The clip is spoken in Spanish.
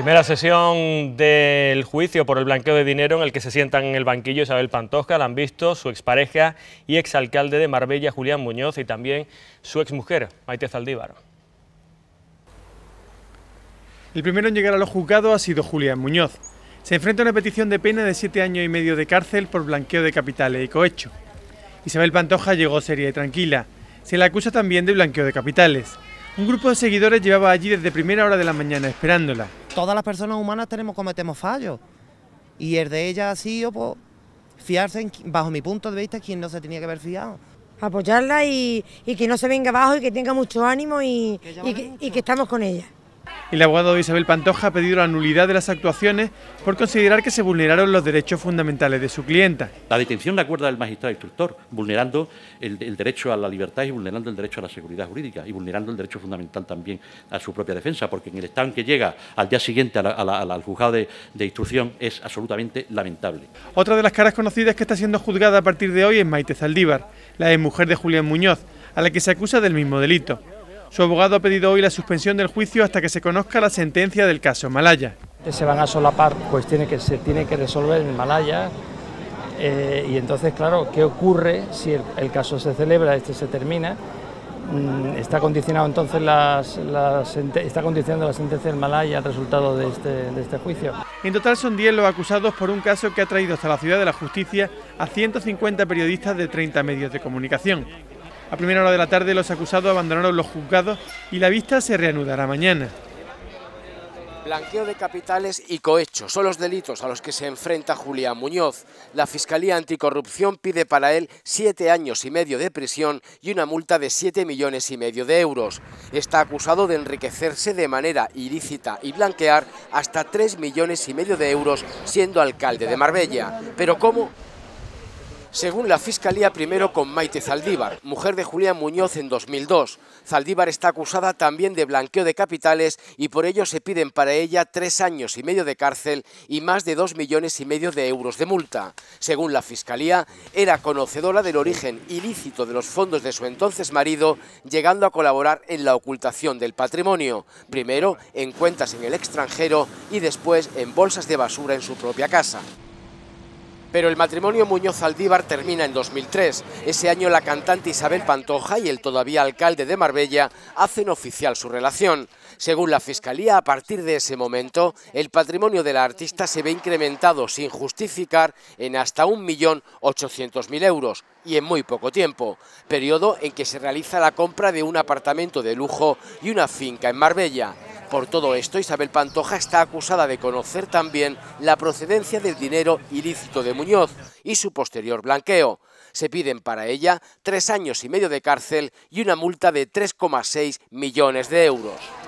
Primera sesión del juicio por el blanqueo de dinero en el que se sientan en el banquillo Isabel Pantoja, la han visto su expareja y exalcalde de Marbella, Julián Muñoz, y también su exmujer, Maite Zaldívar. El primero en llegar a los juzgados ha sido Julián Muñoz. Se enfrenta a una petición de pena de siete años y medio de cárcel por blanqueo de capitales y cohecho. Isabel Pantoja llegó seria y tranquila. Se le acusa también de blanqueo de capitales. Un grupo de seguidores llevaba allí desde primera hora de la mañana esperándola. Todas las personas humanas tenemos cometemos fallos. Y el de ella ha sido, pues, fiarse, bajo mi punto de vista, quien no se tenía que haber fiado. Apoyarla y, que no se venga abajo y que tenga mucho ánimo y que estamos con ella. El abogado Isabel Pantoja ha pedido la nulidad de las actuaciones por considerar que se vulneraron los derechos fundamentales de su clienta. La detención de acuerdo del magistrado instructor, vulnerando el, derecho a la libertad y vulnerando el derecho a la seguridad jurídica y vulnerando el derecho fundamental también a su propia defensa, porque en el estado en que llega al día siguiente al juzgado de, de instrucción es absolutamente lamentable. Otra de las caras conocidas que está siendo juzgada a partir de hoy es Maite Zaldívar, la mujer de Julián Muñoz, a la que se acusa del mismo delito. Su abogado ha pedido hoy la suspensión del juicio hasta que se conozca la sentencia del caso Malaya. Se van a solapar cuestiones que se tienen que resolver en Malaya eh, y entonces, claro, ¿qué ocurre si el, caso se celebra, este se termina? Mm, está condicionado entonces las, está condicionando la sentencia del Malaya al resultado de este, de este juicio. En total son 10 los acusados por un caso que ha traído hasta la ciudad de la justicia a 150 periodistas de 30 medios de comunicación. A primera hora de la tarde los acusados abandonaron los juzgados y la vista se reanudará mañana. Blanqueo de capitales y cohecho son los delitos a los que se enfrenta Julián Muñoz. La Fiscalía Anticorrupción pide para él siete años y medio de prisión y una multa de siete millones y medio de euros. Está acusado de enriquecerse de manera ilícita y blanquear hasta tres millones y medio de euros siendo alcalde de Marbella. Pero ¿cómo? Según la Fiscalía, primero con Maite Zaldívar, mujer de Julián Muñoz en 2002. Zaldívar está acusada también de blanqueo de capitales y por ello se piden para ella tres años y medio de cárcel y más de dos millones y medio de euros de multa. Según la Fiscalía, era conocedora del origen ilícito de los fondos de su entonces marido, llegando a colaborar en la ocultación del patrimonio, primero en cuentas en el extranjero y después en bolsas de basura en su propia casa. Pero el matrimonio Muñoz-Aldívar termina en 2003. Ese año la cantante Isabel Pantoja y el todavía alcalde de Marbella hacen oficial su relación. Según la Fiscalía, a partir de ese momento, el patrimonio de la artista se ve incrementado sin justificar en hasta 1.800.000 euros y en muy poco tiempo, periodo en que se realiza la compra de un apartamento de lujo y una finca en Marbella. Por todo esto, Isabel Pantoja está acusada de conocer también la procedencia del dinero ilícito de Muñoz y su posterior blanqueo. Se piden para ella tres años y medio de cárcel y una multa de 3,6 millones de euros.